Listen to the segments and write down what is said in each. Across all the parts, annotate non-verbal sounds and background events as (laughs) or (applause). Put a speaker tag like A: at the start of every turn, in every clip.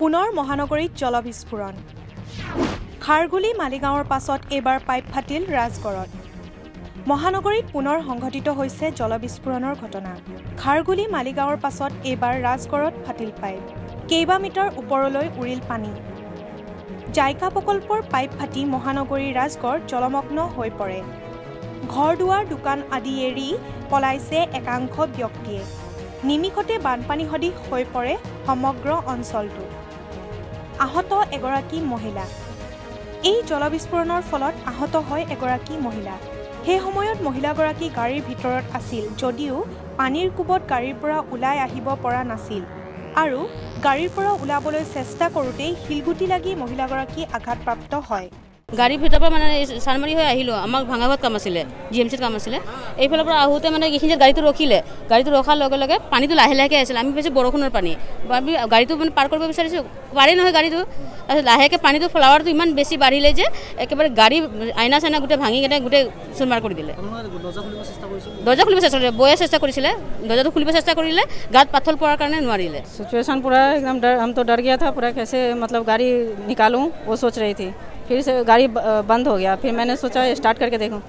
A: পুনৰ মহানগৰীত জলবিস্ফোৰণ। খাৰগুলি মালিগাঁৱৰ পাছত এইবাৰ পাইপ ফাটিল ৰাজগড়ত। মহানগৰীত পুনৰ সংঘটিত হৈছে জলবিস্ফোৰণৰ ঘটনা। খাৰগুলি মালিগাঁৱৰ পাছত এইবাৰ ৰাজগড়ত ফাটিল পাইপ। কেইবা মিটাৰ ওপৰলৈ উৰিল পানী। জাইকা প্ৰকল্পৰ পাইপ ফাটি মহানগৰীৰ ৰাজগড় জলমগ্ন হৈ পৰে। ঘৰ দুৱাৰ দোকান আদি এৰি পলাইছে একাংশ ব্যক্তিয়ে। নিমিষতে বানপানী সদৃশ হৈ পৰে সমগ্ৰ অঞ্চলটো। আহত এগৰাকী মহিলা। এই জলবিস্ফোৰণৰ ফলত আহত হয় এগৰাকী মহিলা। সেই সময়ত মহিলাগৰাকী গাড়ীৰ ভিতৰত আছিল যদিও পানীৰ কোবত গাড়ীৰ পৰা ওলাই আহিব পৰা নাছিল আৰু গাড়ীৰ পৰা ওলাবলৈ চেষ্টা কৰোঁতেই শিলগুটি লাগি মহিলাগৰাকী আঘাতপ্ৰাপ্ত হয়।
B: গাড়ী ভিতৰৰ পৰা মানে চানমাৰি হৈ আহিলোঁ আমাক ভাঙা ঘৰত কাম আছিলে জি এম চিত কাম আছিলে। এইফালৰ পৰা আহোঁতে মানে এইখিনি গাড়ীটো ৰখিলে গাড়ীটো ৰখাৰ লগে লগে পানীটো লাহে লাহেকৈ আছিলে আমি পাইছোঁ বৰষুণৰ পানী। আমি গাড়ীটো মানে পাৰ কৰিব বিচাৰিছোঁ পাৰি নহয় গাড়ীটো। তাৰপিছত লাহেকৈ পানীটো ফ্লাৱাৰটো ইমান বেছি বাঢ়িলে যে একেবাৰে গাড়ী আইনা চাইনা গোটেই ভাঙি কেনে গোটেই চুৰমাৰ কৰি দিলে। দৰ্জা খুলিব চেষ্টা কৰিছিলে বয়ে চেষ্টা কৰিছিলে দৰ্জাটো খুলিব চেষ্টা কৰিলে গাত পাথল পৰাৰ কাৰণে নোৱাৰিলে।
C: চিটুৱেশ্যন পূৰা একদম ডৰ আমটো ডৰ গিয়া থা পূৰা কেছে মতলব গাড়ী নিকালোঁ ও চোচ ৰহি থি। फिर से गाड़ी ब- बंद हो गया फिर मैंने सोचा स्टार्ट करके देखूं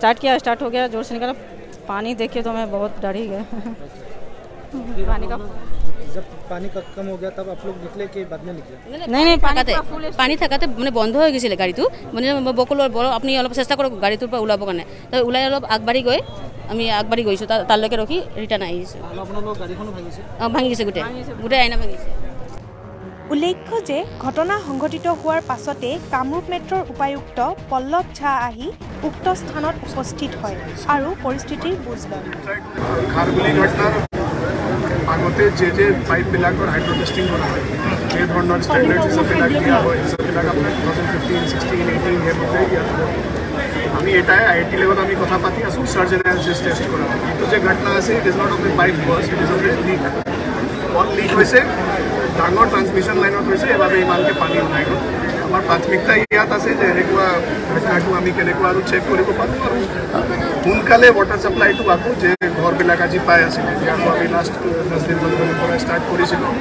C: स्टार्ट किया स्टार्ट हो गया जोर से निकाला पानी देख के तो मैं बहुत डर ही गया (laughs) पानी का
D: जब पानी का कम हो गया तब आप लोग निकले कि बाद में निकले
C: नहीं नहीं पानी
B: থাকাতে
C: पूरा full
B: পানী থাকাতে মানে বন্ধ হৈ গৈছিলে গাড়ীটো মানে বকলো বৰ আপুনি অলপ চেষ্টা কৰক গাড়ীটোৰ পৰা ওলাবৰ কাৰণে তাৰ ওলাই অলপ আগবাঢ়ি গৈ আমি আগবাঢ়ি গৈছোঁ তাৰ তালৈকে ৰখি ৰিটাৰ্ণ আহিছোঁ
D: আৰু আপোনালোকৰ গাড়ীখনো ভাঙিছে
B: অঁ ভাঙি গৈছে গোটেই গোটেই আইনা ভাঙিছে
A: উল্লেখ্য যে ঘটনা সংঘটিত হোৱাৰ পাছতে কামৰূপ মেট্ৰ'ৰ উপায়ুক্ত পল্লৱ ঝা আহি উক্ত স্থানত উপস্থিত হয় আৰু পৰিস্থিতিৰ বুজ লয়।
E: আগতে যে যে পাইপবিলাকৰ হাইড্ৰ টেষ্টিং কৰা হয় সেই ধৰণৰ ষ্টেণ্ডাৰ্ড হিচাপবিলাক দিয়া হয় হিচাপবিলাক আপোনাৰ two thousand fifteen sixteen eighteen সেইমতে। আমি এটাই আই আই আমি কথা পাতি আছোঁ টেষ্ট কৰা। যে ঘটনা আছে it is not of pipe it is of leak call leak হৈছে? ডাঙৰ ট্ৰান্সমিশ্যন লাইনত হৈছে সেইবাবে ইমানকৈ পানী ওলাই গ'ল। আমাৰ প্ৰাথমিকতা ইয়াত আছে যে এনেকুৱা ঘটনাটো আমি কেনেকুৱা আৰু চেক কৰিব পাৰোঁ আৰু সোনকালে ৱাটাৰ ছাপ্লাইটো আকৌ যে ঘৰবিলাক আজি পাই আছিলে এতিয়া আকৌ আমি লাষ্ট দহ দিন মানৰ পৰা ষ্টাৰ্ট কৰিছিলোঁ।